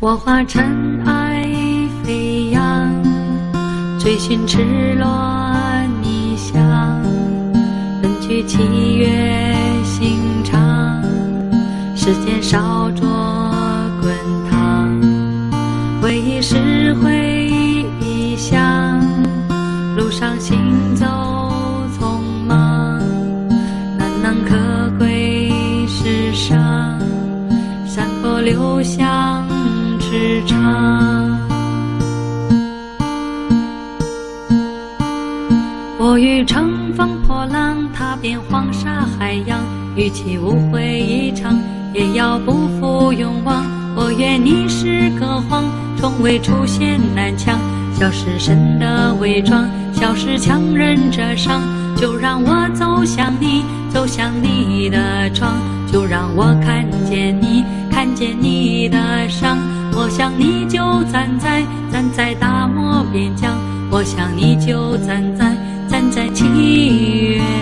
我化尘埃飞扬，追寻赤裸逆翔，奔去七月心肠，时间烧灼滚烫，回忆是回忆香，路上行走匆忙，难能可贵世上，山河留香。时长。我欲乘风破浪，踏遍黄沙海洋，与其误会一场，也要不负勇往。我愿你是个谎，从未出现南墙，消失神的伪装，消失强忍着伤，就让我走向你，走向你的窗，就让我看见你，看见你的伤。我想你就站在站在大漠边疆，我想你就站在站在七月。